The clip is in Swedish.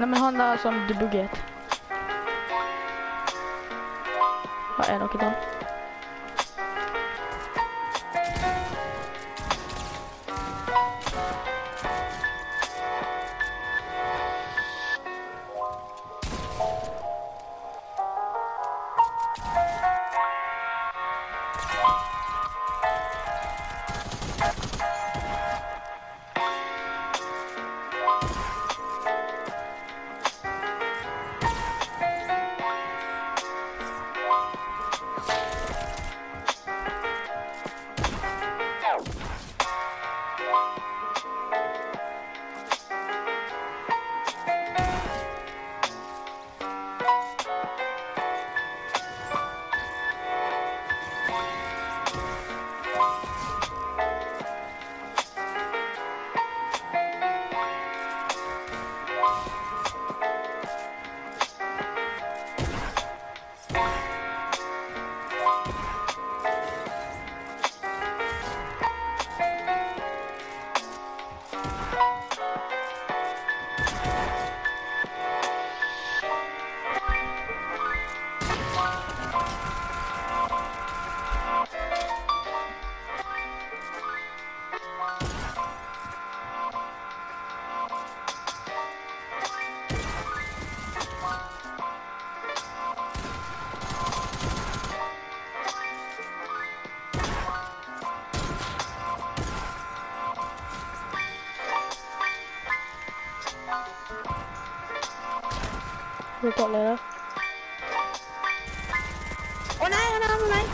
Nej men han har som debuggat. Har jeg noe? ดูก่อนเลยนะ โอ้นายนายนาย